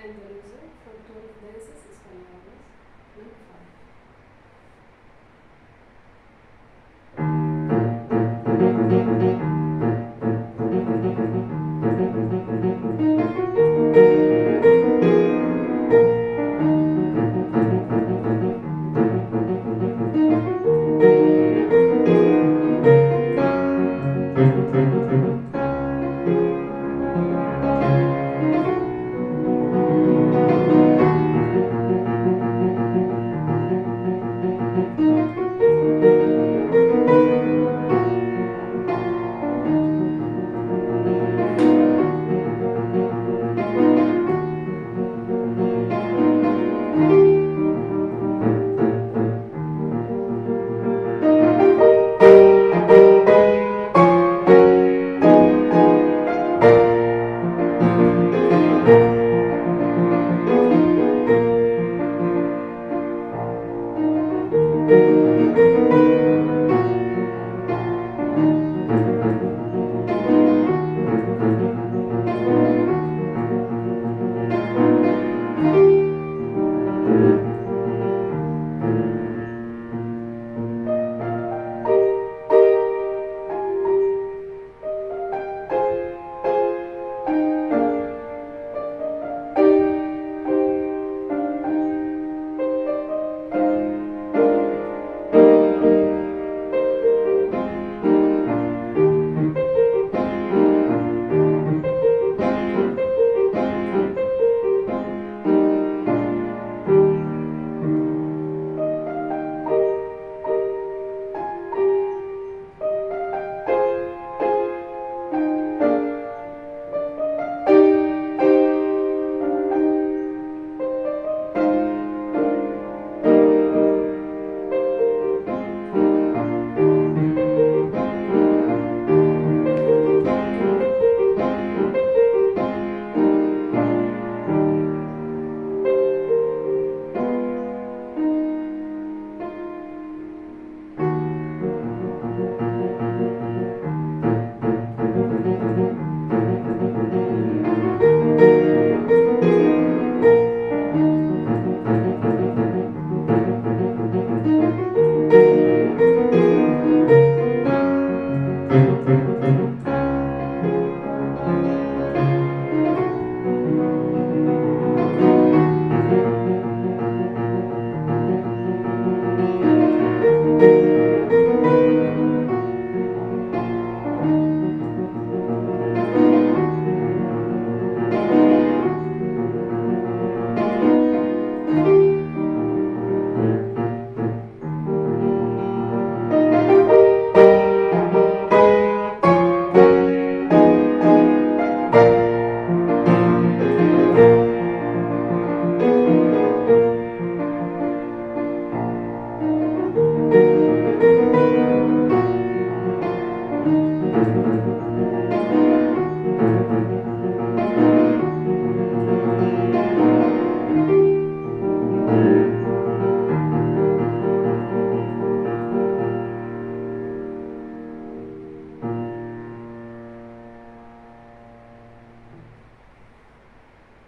And the loser for 12 dances is Juan Number 5.